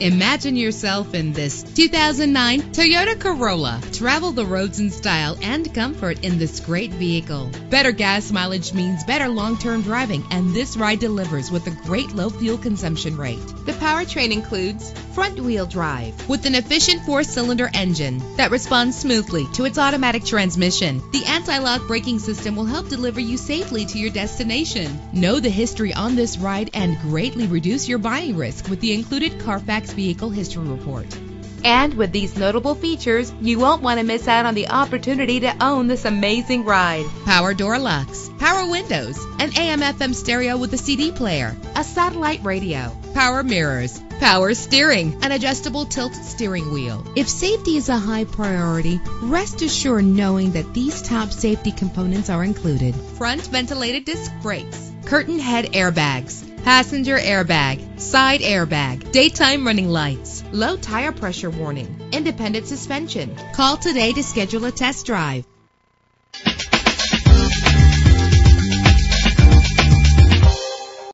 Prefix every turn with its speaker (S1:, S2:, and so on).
S1: Imagine yourself in this 2009 Toyota Corolla. Travel the roads in style and comfort in this great vehicle. Better gas mileage means better long-term driving, and this ride delivers with a great low fuel consumption rate. The powertrain includes front-wheel drive with an efficient four-cylinder engine that responds smoothly to its automatic transmission. The anti-lock braking system will help deliver you safely to your destination. Know the history on this ride and greatly reduce your buying risk with the included Carfax Vehicle History Report. And with these notable features, you won't want to miss out on the opportunity to own this amazing ride. Power door locks, power windows, an AM FM stereo with a CD player, a satellite radio, power mirrors, power steering, an adjustable tilt steering wheel. If safety is a high priority, rest assured knowing that these top safety components are included. Front ventilated disc brakes, curtain head airbags, passenger airbag, side airbag, daytime running lights, low tire pressure warning, independent suspension. Call today to schedule a test drive.